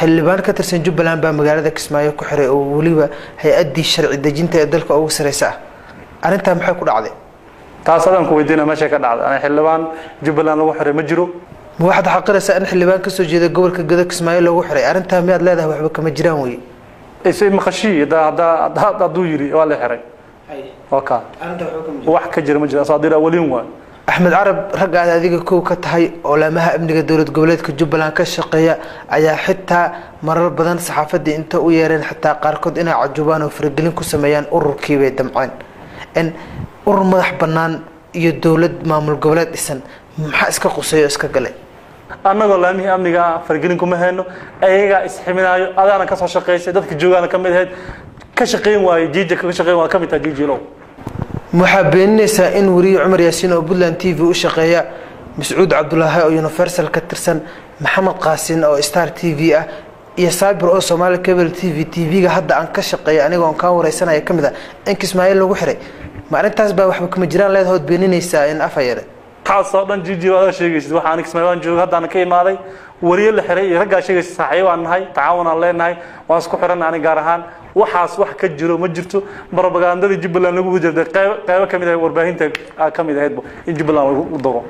xildhibaan ka tirsan jubbaland baa magaalada kismaayo ku xiray oo weliba hay'addii sharci dejinta ee dalka ugu sareysa ah. Arrintaa maxay ku dhacday? Taas adaan ku weydiina meeshay ka dhacday. Ani xildhibaan jubbaland lagu xiray ma jiro. Ma waxaad xaqiraysaa in xildhibaan ka soo jeeda gobolka gado kismaayo loogu xiray. Arrintaa miyaad leedahay waxba kama jiraan weye maqashii hadduu yiri waa la xiray. Wax ka jira ma jiro asaadir awaliin waay axmed carab rag aad adiga kow ka tahay oolaamaha amniga dowlad goboleedka jubbaland ka shaqeeya ayaa xitaa marar badan saxaafadii inta u yeereen xitaa qaarkood inay cajubaan oo faragelin ku sameeyaan ururkiibay damceen. N urur madax bannaan iyo dowlad maamul goboleed dhisan maxaa iska quseeyo iska galay? Annagoo laamihii amniga fargelin kuma hayno ayagaa isximinaayo adaana ka soo shaqaysay dadka joogaana ka mid ahayd ka shaqayn waaye jiija ka shaqayn waa ka mid tahay jiijiilow waxaa beeninaysaa in weriye cumar yaasiin oo puntland t v u shaqeeya. Mascuud cabdulaahi oo universal ka tirsan maxamed qaasin oo star t v ah iyo saabir oo somaali cable t v t v-ga hadda aan ka shaqeeya anigoon kaa wareysanaya ka mid a in kismaayo lagu xiray. Ma arrintaas baa waxba kama jiraan leedaha ood beeninaysaa in afayare waxaasoo dhan jiiji waad sheegaysid waxaan kismaayaan jooga haddaan ka imaaday. Wariye la xiray iyo raggaa sheegaysa saaxiibo aan nahay tacaawun leenahay waan isku xiran ani gaar ahaan waxaas wax ka jiro ma jirto. Propagandadii jubbaland lagu jirtay qeybo ka mid ah warbaahinta ka mid ahaydba in jubbaland lagu daro